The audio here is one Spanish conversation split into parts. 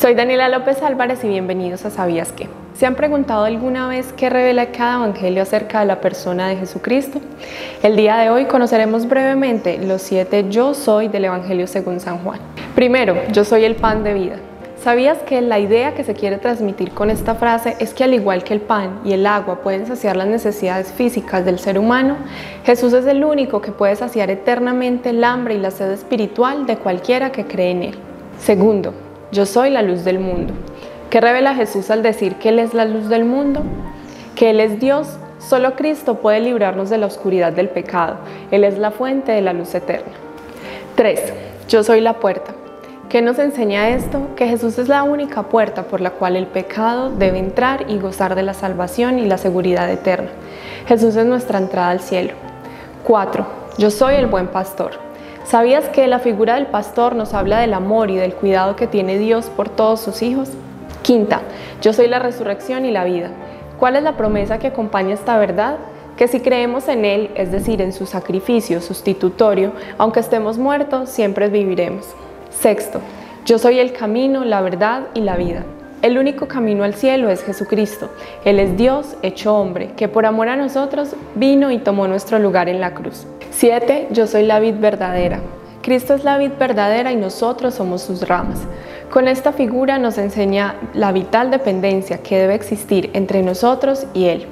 Soy Daniela López Álvarez y bienvenidos a Sabías qué. ¿Se han preguntado alguna vez qué revela cada evangelio acerca de la persona de Jesucristo? El día de hoy conoceremos brevemente los siete yo soy del Evangelio según San Juan. Primero, yo soy el pan de vida. ¿Sabías que la idea que se quiere transmitir con esta frase es que al igual que el pan y el agua pueden saciar las necesidades físicas del ser humano, Jesús es el único que puede saciar eternamente el hambre y la sed espiritual de cualquiera que cree en Él? Segundo, yo soy la luz del mundo. ¿Qué revela Jesús al decir que Él es la luz del mundo? Que Él es Dios. Solo Cristo puede librarnos de la oscuridad del pecado. Él es la fuente de la luz eterna. 3. Yo soy la puerta. ¿Qué nos enseña esto? Que Jesús es la única puerta por la cual el pecado debe entrar y gozar de la salvación y la seguridad eterna. Jesús es nuestra entrada al cielo. 4. Yo soy el buen pastor. ¿Sabías que la figura del pastor nos habla del amor y del cuidado que tiene Dios por todos sus hijos? Quinta, yo soy la resurrección y la vida. ¿Cuál es la promesa que acompaña esta verdad? Que si creemos en Él, es decir, en su sacrificio sustitutorio, aunque estemos muertos, siempre viviremos. Sexto, yo soy el camino, la verdad y la vida. El único camino al cielo es Jesucristo. Él es Dios hecho hombre, que por amor a nosotros vino y tomó nuestro lugar en la cruz. Siete, yo soy la vid verdadera. Cristo es la vid verdadera y nosotros somos sus ramas. Con esta figura nos enseña la vital dependencia que debe existir entre nosotros y Él.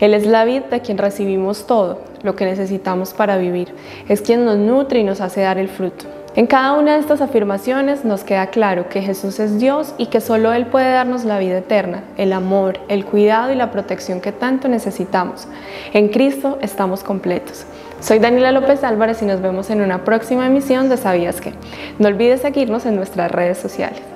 Él es la vid de quien recibimos todo lo que necesitamos para vivir. Es quien nos nutre y nos hace dar el fruto. En cada una de estas afirmaciones nos queda claro que Jesús es Dios y que solo Él puede darnos la vida eterna, el amor, el cuidado y la protección que tanto necesitamos. En Cristo estamos completos. Soy Daniela López Álvarez y nos vemos en una próxima emisión de Sabías que. No olvides seguirnos en nuestras redes sociales.